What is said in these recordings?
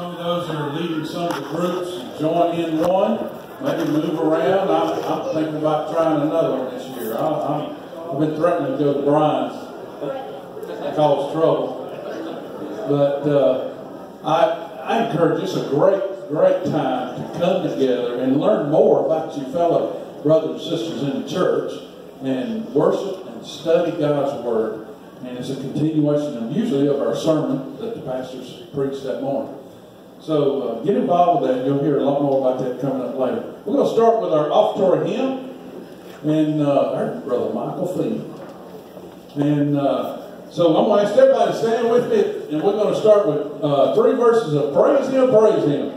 some of those that are leading some of the groups join in one, maybe move around. I'm, I'm thinking about trying another one this year. I, have been threatening to go to Brian's, cause trouble. But uh, I, I encourage it's a great, great time to come together and learn more about your fellow brothers and sisters in the church and worship and study God's Word. And it's a continuation usually of our sermon that the pastors preached that morning. So uh, get involved with that. You'll hear a lot more about that coming up later. We're going to start with our offertory hymn. And uh, our brother Michael Fee. And uh, so I'm going to ask everybody to stand with me. And we're going to start with uh, three verses of Praise Him, Praise Him.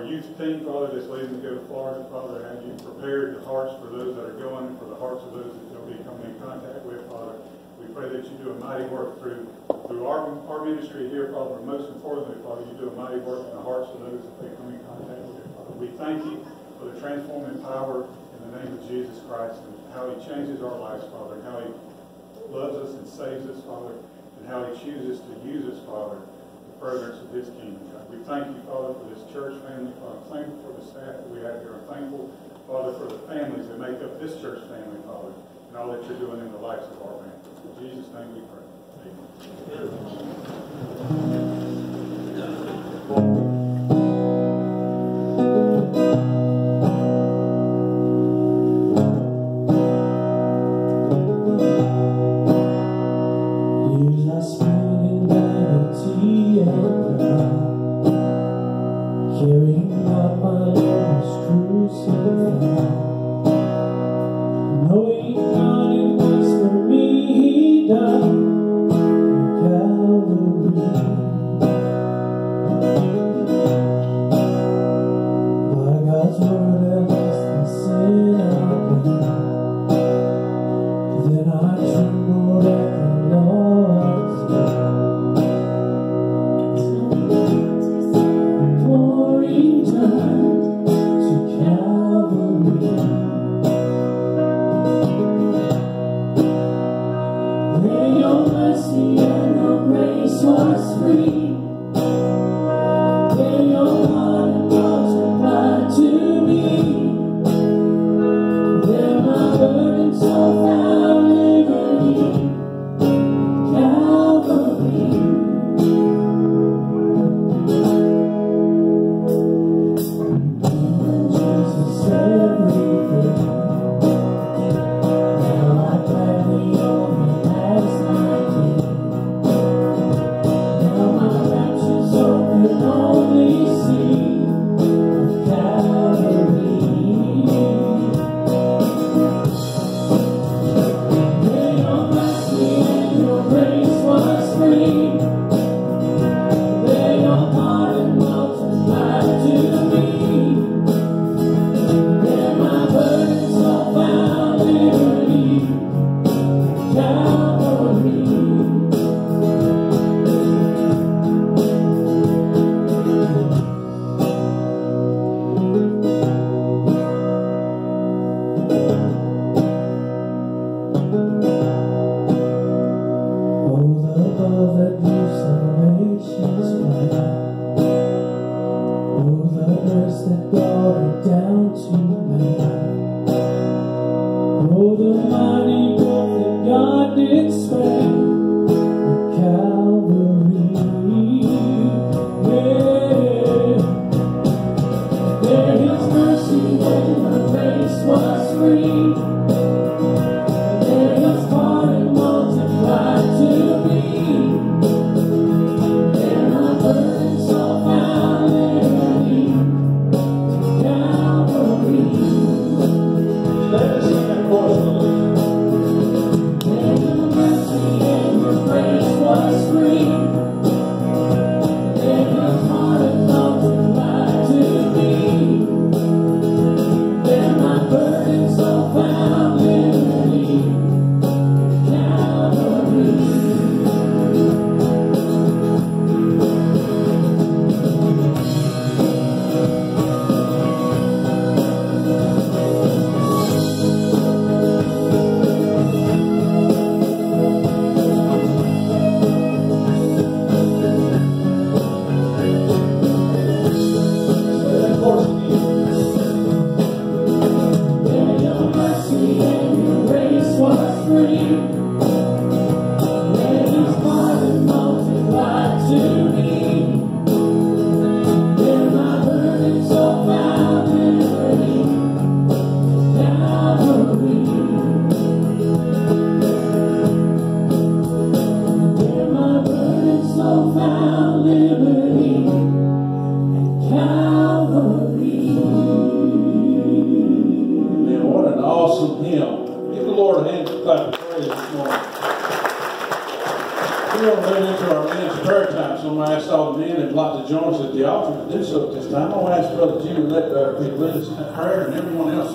youth team, Father, that's leaving to go to Florida, Father, have you prepared the hearts for those that are going, for the hearts of those that they'll be coming in contact with, Father. We pray that you do a mighty work through through our, our ministry here, Father, most importantly, Father, you do a mighty work in the hearts of those that they come in contact with, Father. We thank you for the transforming power in the name of Jesus Christ and how he changes our lives, Father, and how he loves us and saves us, Father, and how he chooses to use us, Father, the furtherance of his kingdom. We thank you, Father, for this church family. Father, thankful for the staff that we have here. I'm thankful, Father, for the families that make up this church family, Father, and all that you're doing in the lives of our family. In Jesus' name we pray. Amen. love. thank you hymn. Give the Lord a hand clap of praise this morning. We're going to move into our men's prayer time. So I'm going to ask all the men that'd like to join at the altar to do so at this time. I'm going to ask Brother Jimmy to let uh, lead us in prayer and everyone else.